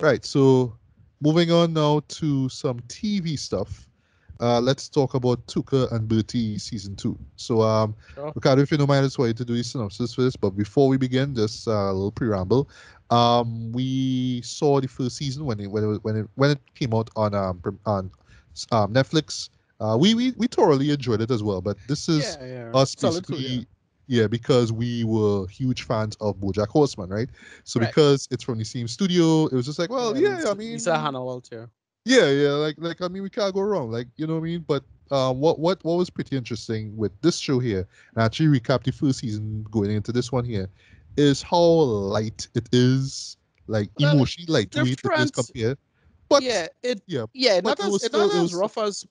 Right. So moving on now to some TV stuff. Uh, let's talk about Tuca and Bertie season two. So, um, Sure. Ricardo, if you don't mind, I just want you to do the synopsis for this. But before we begin, just uh, a little preamble. Um, we saw the first season when it when it when it when it came out on um on um, Netflix. Uh, we, we we thoroughly enjoyed it as well. But this is yeah, yeah. us Solid too, basically yeah. because we were huge fans of BoJack Horseman, right? So Right. because it's from the same studio, it was just like, well, yeah, Lisa- I mean, Lisa Hanawalt. yeah, yeah, like like I mean, we can't go wrong, like you know what I mean. But uh, what what what was pretty interesting with this show here, and actually recap the first season going into this one here, is how light it is, like Well, emotionally lightweight it is compared. But yeah, it yeah, yeah, not it as was it still- not it as was- rough as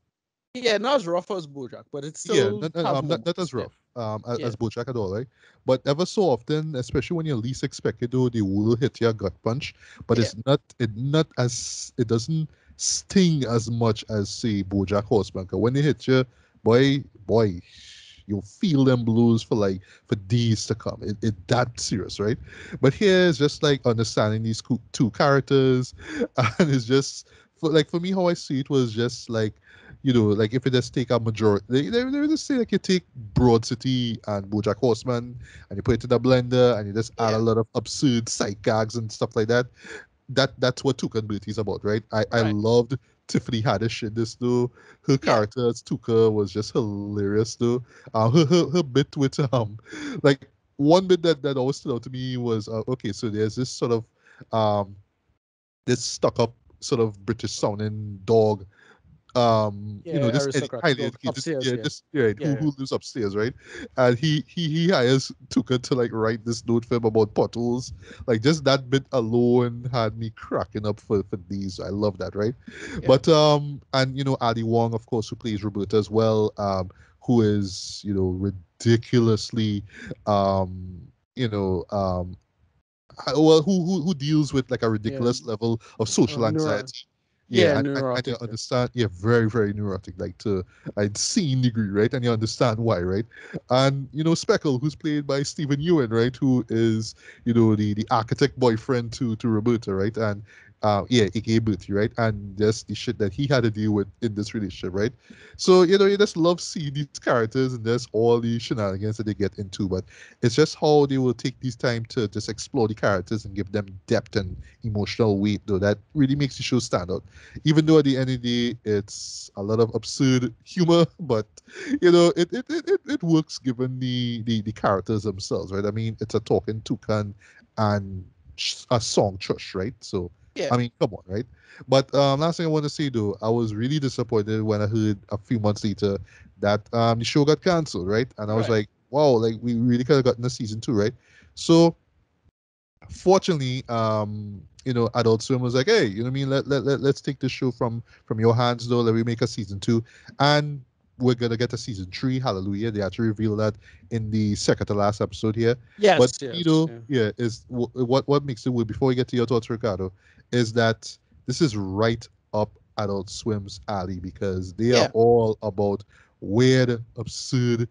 yeah, not as rough as Bojack, but it's still yeah, not, um, not, not as rough um, as, Yeah. as BoJack at all, right? But ever so often, especially when you least expect it, though, they will hit your gut punch. But Yeah. it's not it not as it doesn't sting as much as say BoJack Horseman. 'cause when they hit you, boy, boy, you'll feel them blues for like for days to come. It, it that serious, right? But here it's just like understanding these two characters, and it's just for like for me how I see it was just like you know, like if you just take a majority, they, they, they just say like you take Broad City and BoJack Horseman and you put it in a blender and you just add Yeah. a lot of absurd sight gags and stuff like that. That that's what Tuca and Bertie is about, right? I, I loved Tiffany Haddish in this though. Her character as Tuca was just hilarious though. Uh, her, her her bit with um like one bit that that always stood out to me was uh, okay, so there's this sort of um this stuck up sort of British sounding dog um you know Yeah, this ed- aristocrat highly dog educated upstairs, yeah, yeah. this yeah, Yeah, who, yeah. who lives upstairs right? And he he he hires Tuca to like write this note for him about potholes like just that bit alone had me cracking up for for these I love that right? Yeah. but um and you know Ali Wong of course who plays Roberta as well um who is you know ridiculously um you know um well who who, who deals with like a ridiculous level of social neuro- anxiety Yeah, and, and, and neurotic, you understand yeah very very neurotic like to a insane degree right? And you understand why right? And you know speckle who's played by Steven Yeun right? Who is you know the the architect boyfriend to to roberta right? And uh yeah aka Bertie, right? And just the shit that he had to deal with in this relationship right? So you know you just love seeing these characters and there's all the shenanigans that they get into but it's just how they will take this time to just explore the characters and give them depth and emotional weight though. That really makes the show stand out. Even though at the end of the day it's a lot of absurd humor but you know it it, it, it, works given the, the the characters themselves right? I mean it's a talking toucan and a song thrush right? So Yeah. i mean come on right? But um last thing i want to say though i was really disappointed when i heard a few months later that um the show got canceled right? And i was Right. like wow like we really could have gotten a season two right? So fortunately um you know adult swim was like hey you know what i mean? Let, let, let, let's take this show from from your hands though. Let me make a season two. And we're gonna get a season three hallelujah they actually reveal that in the second to last episode here Yes, but yes, you know yeah. yeah is what what makes it weird before we get to your thoughts ricardo is that this is right up adult swim's alley because they Yeah. are all about weird absurd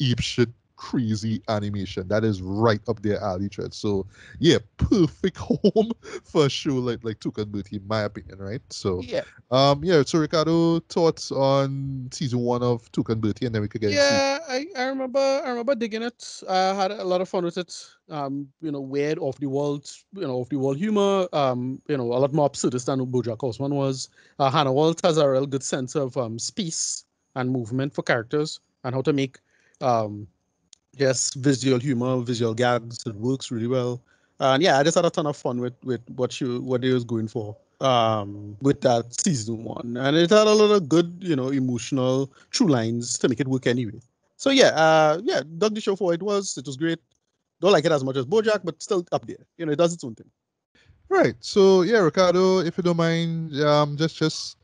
ape shit crazy animation that is right up their alley Tread. so yeah perfect home for a show like like and Bertie, in my opinion right so Yeah, um yeah so ricardo thoughts on season one of Tuca and Bertie, and then we could get into yeah. I, I remember I remember digging it. I had a lot of fun with it. Um, you know, weird off the world, you know, off the wall humor. Um, you know, a lot more absurdist than BoJack Horseman was. Uh, Hanawalt has a real good sense of um space and movement for characters and how to make um just visual humor, visual gags. It works really well. And yeah, I just had a ton of fun with with what she what they was going for um with that season one. And it had a lot of good, you know, emotional true lines to make it work anyway. So yeah, uh yeah, dug the show for it was. It was great. Don't like it as much as Bojack, but still up there. You know, it does its own thing. Right. So yeah, Ricardo, if you don't mind, um, just just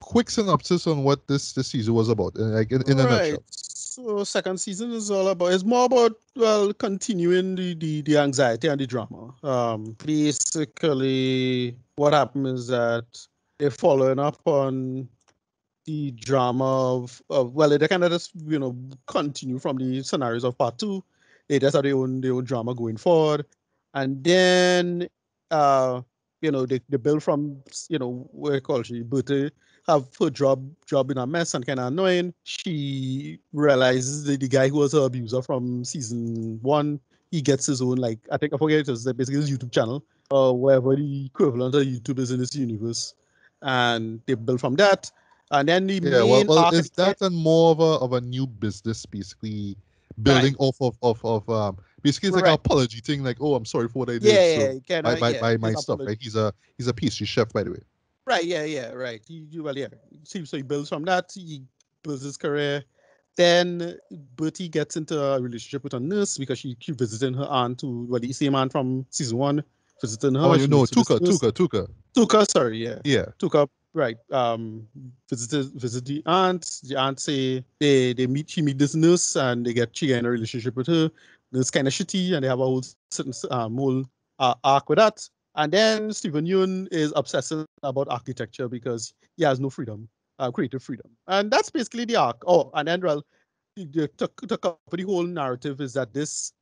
quick synopsis on what this this season was about, uh, like in, in a nutshell. So second season is all about it's more about well continuing the the, the anxiety and the drama. Um basically what happened is that they're following up on the drama of, of well they kind of just you know continue from the scenarios of part two. They just have their own their own drama going forward. And then uh, you know, they, they build from, you know, what you call she, but uh, have her job job in a mess and kind of annoying. She realizes that the guy who was her abuser from season one, he gets his own, like, I think, I forget it was basically his YouTube channel, or whatever the equivalent of YouTube is in this universe. And they build from that. And then the Yeah, main well, well is that and more of a of a new business basically building off of of of um basically it's like an apology thing, like oh I'm sorry for what I did. yeah, so yeah, kinda, by by, yeah, by my stuff, right? He's a he's a pastry chef, by the way. Right, yeah, yeah, right. He, he- well, yeah. See, so he builds from that. He builds his career. Then Bertie gets into a relationship with a nurse because she keep visiting her aunt, who, well, the same aunt from season one, visiting her. Oh, you know, Tuca. Tuca, Tuca. Tuca, sorry, yeah. Yeah. Tuca, right. Um, visited visit the aunt. The aunt say they they meet. She meet this nurse and they get she get in a relationship with her. It's kind of shitty, and they have a whole certain um, whole uh, arc with that. And then Steven Yeun is obsessive about architecture because he has no freedom, uh, creative freedom, and that's basically the arc. Oh, and then well, the, the, cover the whole narrative is that this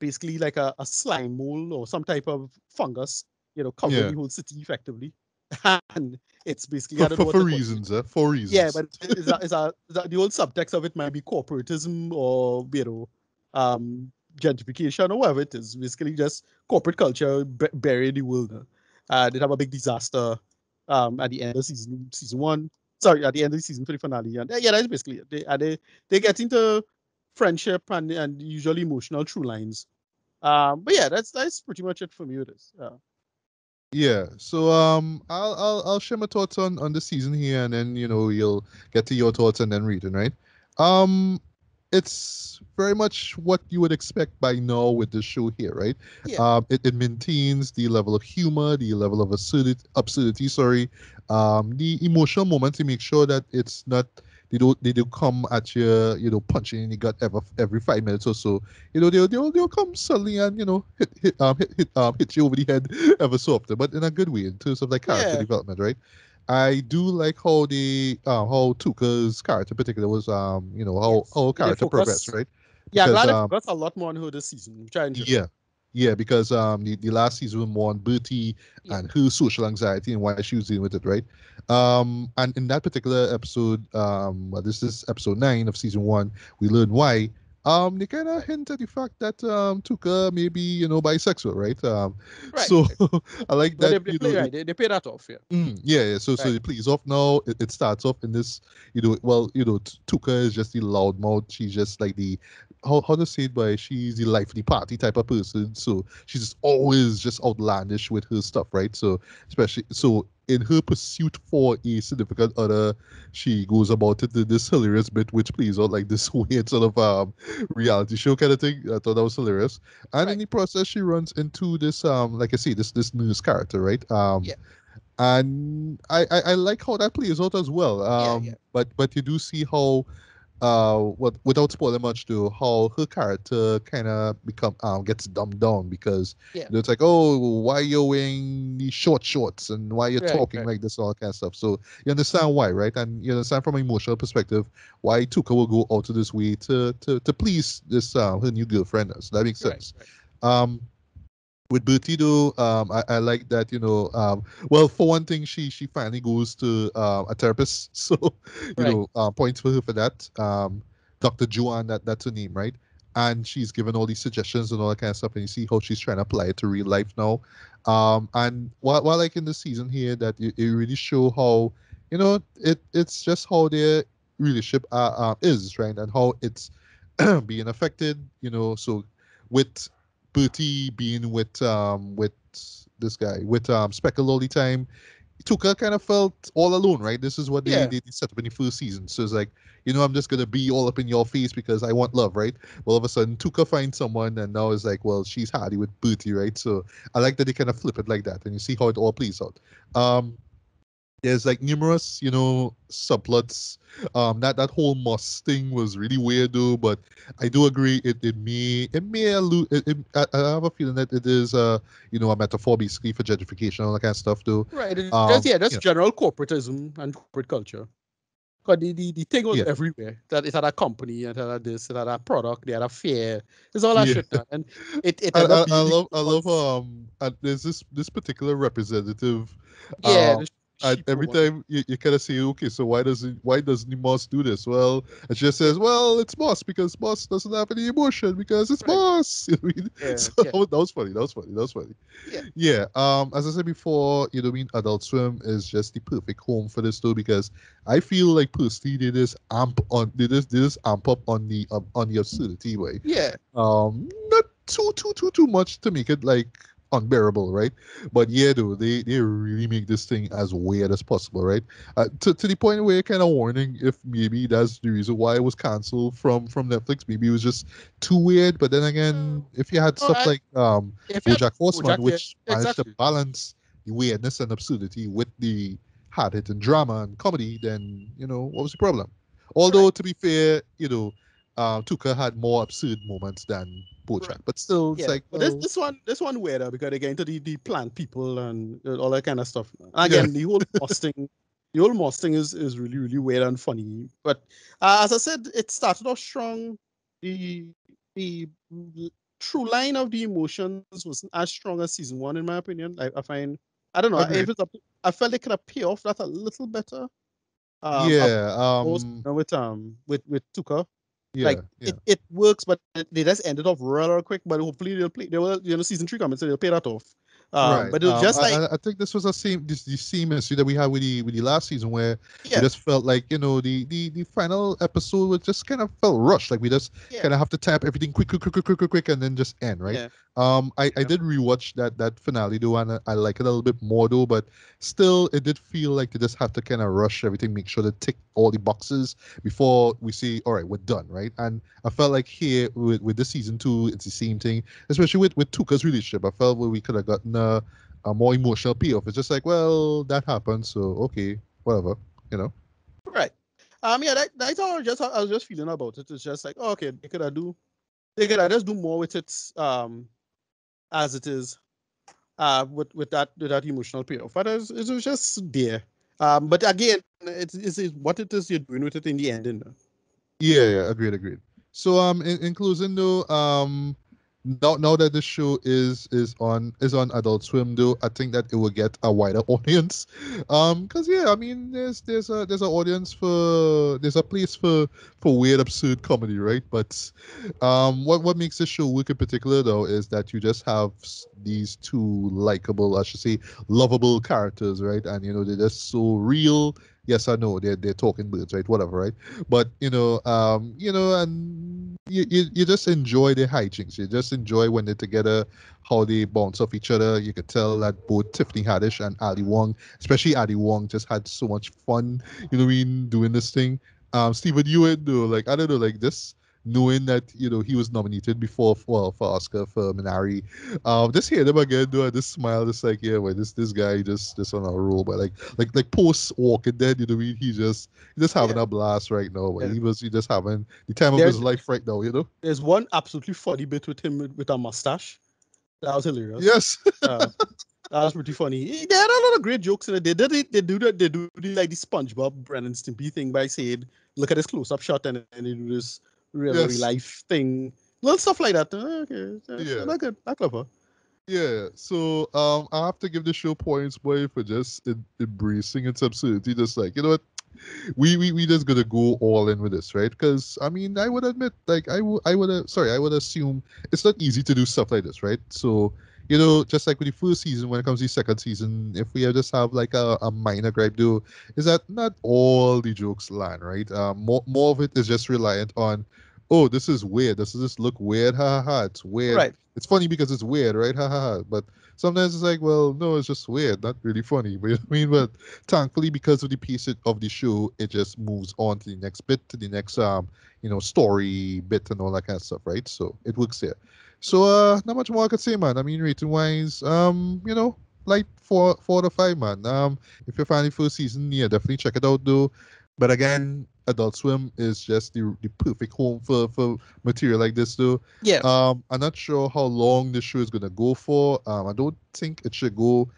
basically like a, a slime mold or some type of fungus, you know, covering Yeah. the whole city effectively, and it's basically For, for, for to call it. reasons, uh, for reasons. Yeah, but is that, is that, is that the whole subtext of it might be corporatism or you know, um, gentrification or whatever it is. Basically, just corporate culture b- buried the world. Uh, uh, they have a big disaster um at the end of season season one. Sorry, at the end of the season three finale, and uh, yeah, that's basically it. They and they they get into friendship and and usually emotional through lines. Um, but yeah, that's that's pretty much it for me this. Uh, Yeah, so um, I'll I'll I'll share my thoughts on on the season here, and then you know you'll get to your thoughts and then read reading, right? Um, it's very much what you would expect by now with the show here, right? Yeah. Um, it, it maintains the level of humor, the level of absurdity, absurdity, sorry, um, the emotional moments to make sure that it's not they don't they don't come at you, you know, punching in the gut every every five minutes or so. You know, they'll they'll, they'll come suddenly and you know hit hit um hit hit um hit you over the head ever so often, but in a good way in terms of like character Yeah. development, right? I do like how the uh, how Tuca's character in particular was um you know how Yes. how character progressed, right? yeah, I'm Because, glad um, a lot more on her this season, which I enjoyed. Yeah. Yeah, because um the, the last season more on Bertie Yeah. and her social anxiety and why she was dealing with it, right? Um and in that particular episode, um well, this is episode nine of season one, we learn why. Um they kinda hint at the fact that um Tuca may be, you know, bisexual, right? Um Right. so I like that they, they you play know, right. They, they pay that off, yeah. Mm, yeah, yeah. So, so it plays off now. It, it starts off in this, you know, well, you know, Tuca is just the loudmouth. She's just like the, how how to say it by, she's the life of the party type of person. So she's just always just outlandish with her stuff, right? So especially, so in her pursuit for a significant other, she goes about it in this hilarious bit, which plays out like this weird sort of um reality show kind of thing. I thought that was hilarious. And in the process, she runs into this, um, like I say, this this news character, right? Um, Yeah. and I, I I like how that plays out as well. Yeah, Um, yeah. but but you do see how, uh, what without spoiling much, though, how her character kind of become um gets dumbed down because Yeah. it's like, oh, why you're wearing these short shorts and why you're Right, talking right. like this, all kind of stuff. So you understand why, right? And you understand from an emotional perspective why Tuca will go out of this way to to to please this uh, her new girlfriend. So that makes sense. right. Um, with Bertie though, um, I, I like that you know. Um, well, for one thing, she she finally goes to um, a therapist, so you Right. know, uh, points for her for that. Um, Dr. Joanne, that that's her name, right? And she's given all these suggestions and all that kind of stuff, and you see how she's trying to apply it to real life now. Um, and while, while like in the season here, that it, it really show how you know it it's just how their relationship uh, uh, is, right, and how it's being affected. You know, so with Bertie being with um with this guy with um Speckle all the time, Tuca kind of felt all alone, right? This is what they, Yeah. they, they set up in the first season. So it's like, you know, I'm just gonna be all up in your face because I want love, right? Well, all of a sudden Tuca finds someone and now it's like, well, she's hardy with Booty, right? So I like that they kind of flip it like that and you see how it all plays out. Um there's like numerous, you know, subplots. Um, that that whole Moss thing was really weird though, but I do agree it, it may it may allude. It, it, I, I have a feeling that it is uh you know a metaphor basically for gentrification and all that kind of stuff though. Right. Um, just, yeah, that's general corporatism and corporate culture. Because the, the, the thing was Yeah. everywhere. That it had a company, it had a this, it had a product, they had a fair. It's all that Yeah. shit. man. And it, it I, I, I love I love um uh, there's this this particular representative yeah, um, and every time you, you kind of say okay so why doesn't why doesn't the Moss do this well she just says well it's Moss because Moss doesn't have any emotion because it's Right. Moss you know I mean? Yeah, so yeah. that, was, funny that was funny that was funny Yeah. yeah um as I said before you know what I mean Adult Swim is just the perfect home for this though because I feel like personally they just amp on they just they just amp up on the um, on the absurdity way Yeah, um not too too too too much to make it like unbearable right? But yeah though they they really make this thing as weird as possible right? Uh, to, to the point where kind of warning if maybe that's the reason why it was canceled from from netflix. Maybe it was just too weird. But then again if you had Oh, stuff I- like um bojack horseman Bojack, yeah, which managed exactly. to balance the weirdness and absurdity with the hard hitting drama and comedy then you know what was the problem? Although to be fair you know uh, Tuca had more absurd moments than Bojack, Right. but still, it's yeah. like but this this one this one weirder because get into the, the plant people and all that kind of stuff. And again, the whole Moss thing, the whole Moss thing is is really really weird and funny. But uh, as I said, it started off strong. The the true line of the emotions wasn't as strong as season one, in my opinion. I, I find I don't know Agreed. if it's up, I felt they could have pay off that a little better. Um, yeah, um, with um with with Tuca yeah, like yeah. it, it works, but they just ended off real, real quick. But hopefully they'll play. They will, you know, season three coming, so they'll pay that off. Um, right. But it'll um, just like I, I think this was the same this the same issue that we had with the with the last season where yeah, we just felt like you know the the the final episode was just kind of felt rushed, like we just yeah, kind of have to tap everything quick, quick, quick, quick, quick, quick, quick, and then just end, right? yeah, Um, I, I did rewatch that that finale though, and I, I like it a little bit more though, but still, it did feel like they just have to kind of rush everything, make sure they tick all the boxes before we say, all right, we're done, right? And I felt like here with with this season two, it's the same thing, especially with with Tuca's relationship. I felt where we could have gotten a, a more emotional payoff. It's just like, well, that happened, so okay, whatever, you know. right. Um, yeah, that, that's all. I Just I was just feeling about it. It's just like, oh, okay, they could have do, they could have just do more with it, um, as it is, uh, with with that with that emotional payoff. But it was just there. Um, but again, it's, it's, it's what it is you're doing with it in the ending. though. Yeah, yeah, agreed, agreed. So um in, in closing though, um now now that the show is is on is on Adult Swim though, I think that it will get a wider audience. Um because yeah, I mean there's there's a there's an audience for there's a place for for weird absurd comedy, right? But um what what makes this show work in particular though is that you just have these two likable, I should say, lovable characters, right? And you know they're just so real. Yes, I know they're they're talking birds, right? Whatever, right? but you know um you know and you, you, you just enjoy the hijinks you just enjoy when they're together how they bounce off each other you could tell that both tiffany haddish and ali wong especially ali wong just had so much fun you know what i mean doing this thing um Steven Yeun though like i don't know like this knowing that you know he was nominated before for for oscar for minari um just hear them again do this smile just like yeah well this this guy just just on a roll but like like like post walking dead you know mean he just He's just having Yeah. a blast right now. But Yeah. he was he just having the time of his life right now, you know? There's one absolutely funny bit with him with, with a mustache. That was hilarious. Yes. Uh, that was pretty funny. They had a lot of great jokes in it. They did it. They do that. They do the, like the SpongeBob Ren and Stimpy thing by saying, "Look at this close-up shot," and then they do this real, Yes. real life thing. Little stuff like that. Okay, Yeah. not good. Not clever. Yeah. So um I have to give the show points, boy, for just en- embracing its absurdity. Just like, you know what? We, we we just gonna go all in with this, right? Because I mean, I would admit, like, I would I would sorry, I would assume it's not easy to do stuff like this, right? So you know, just like with the first season, when it comes to the second season, if we just have like a, a minor gripe, though, is that not all the jokes land, right? Um, more more of it is just reliant on, oh, this is weird. Does this look weird? Ha ha ha! It's weird. Right. It's funny because it's weird, right? Ha ha ha! But sometimes it's like, well, no, it's just weird, not really funny. But I mean, but thankfully, because of the piece of the show, it just moves on to the next bit, to the next um, you know, story bit and all that kind of stuff, right? So it works there. So uh, not much more I could say, man. I mean, rating wise, um, you know, like four, four to five, man. Um, if you're of first season, yeah, definitely check it out, though. But again, Adult Swim is just the the perfect home for for material like this, though. Yeah. Um, I'm not sure how long this show is gonna go for. Um, I don't think it should go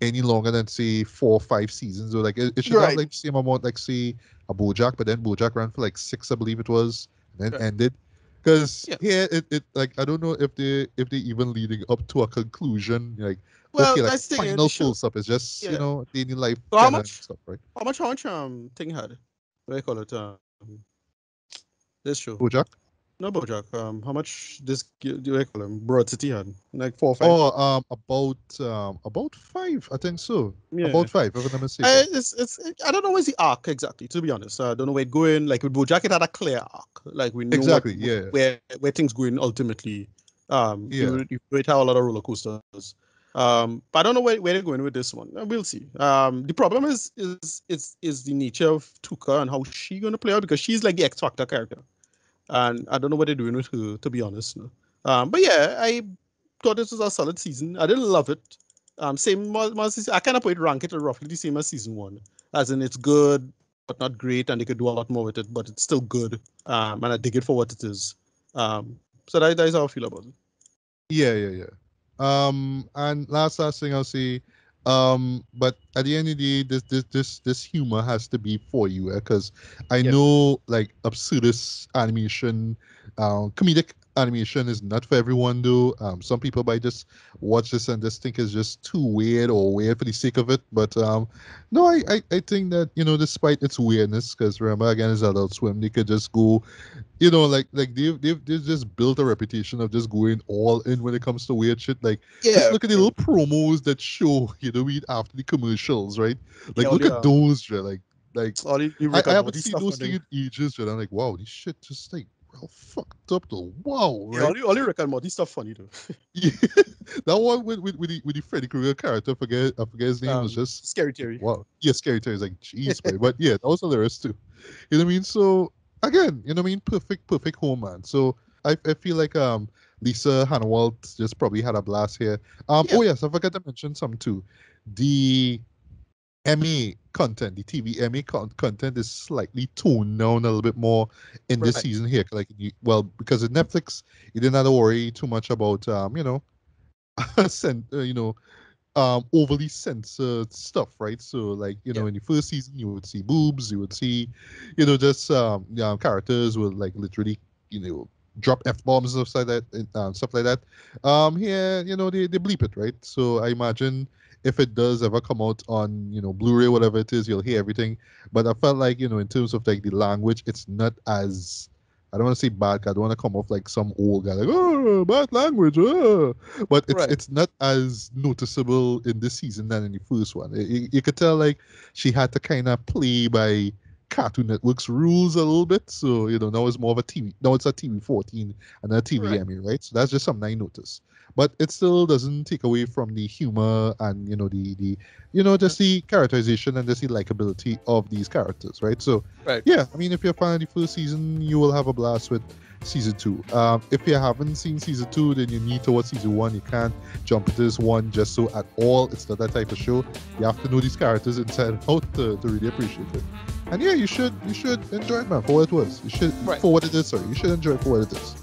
any longer than say four or five seasons or like it, it should have like the same amount like say a Bojack, but then Bojack ran for like six, I believe it was, and then Right. ended. Because Yeah. here it, it like I don't know if they if they even leading up to a conclusion like Well, okay like that's final they full stop is just you Yeah. know daily life So how much- stuff right How much? How much? Um, thing had? What do you call it? Um, this show. Bojack No, BoJack. Um, how much this do you call him? Broad City had like four or five. oh um about um about five I think so yeah. about five if I'm mistaken Uh, it's, it's, I don't know where's the arc exactly. To be honest, I don't know where it's going. Like with BoJack, it had a clear arc. Like we know what- Exactly, yeah. where where things going ultimately. Um, Yeah. you, you it have a lot of roller coasters. Um, but I don't know where, where they're going with this one. We'll see. Um, the problem is is is is the nature of Tuca and how she gonna play out because she's like the X Factor character, and I don't know what they're doing with her to be honest. no. Um, but yeah, I thought this was a solid season. I didn't love it. Um, same as, I kind of put it rank it roughly the same as season one, as in it's good but not great, and they could do a lot more with it, but it's still good. Um, and I dig it for what it is. Um, so that, that is how I feel about it. Yeah, yeah, yeah. Um, and last last thing I'll say, um, but at the end of the day, this this this this humor has to be for you, because I Yes. know like absurdist animation, uh, comedic animation is not for everyone though. Um, some people might just watch this and just think it's just too weird or weird for the sake of it. But um, no, I I, I think that you know despite its weirdness, because remember again, it's Adult Swim, they could just go you know, like like they've they've they've just built a reputation of just going all in when it comes to weird shit. Like just look at the little promos that show, you know, we after the commercials, right? Like Yeah, look yeah. at those, Joe. Like like all you, you I, I haven't seen those things in ages, Joe. I'm like, wow, this shit just like real fucked up though. Wow, Yeah, right? all you, all you Rick and Morty stuff funny though. Yeah. that one with with with the, with the Freddy Krueger character, I forget I forget his name was Um, just Scary Terry. Wow. Yeah, scary Terry is like, jeez. But yeah, that was hilarious too. You know what I mean? So again, you know what I mean? Perfect, perfect home, man. So I, I feel like um Lisa Hanawalt just probably had a blast here. Um Yeah. oh yes, I forgot to mention some too. The MA content, the TV MA con- content is slightly toned down a little bit more in this season here. Like you, well, because in Netflix, you didn't have to worry too much about um, you know, sent, uh, you know, um overly censored stuff, right? So like, you know, in the first season you would see boobs, you would see, you know, just um yeah, characters will like literally, you know, drop F bombs and stuff like that and um, stuff like that. Um here, you know, they, they bleep it, right? So I imagine if it does ever come out on, you know, Blu-ray, whatever it is, you'll hear everything. But I felt like, you know, in terms of like the language, it's not as I don't want to say bad. I don't want to come off like some old guy, like oh, bad language. Oh. But it's Right. it's not as noticeable in this season than in the first one. You- You, you could tell like she had to kind of play by Cartoon Network's rules a little bit. So you know now it's more of a TV. Now it's a TV 14 and a TV Right. Emmy, right? So that's just something I noticed. But it still doesn't take away from the humor and you know the the you know just the characterization and just the likability of these characters, right? So Right. yeah, I mean, if you're a fan of the first season, you will have a blast with season two. Um, if you haven't seen season two, then you need to watch season one. You can't jump into this one just so at all. It's not that type of show. You have to know these characters inside and out to, to really appreciate it. And yeah, you should you should enjoy it, man, for what it was. You should Right. for what it is. Sorry, you should enjoy it for what it is.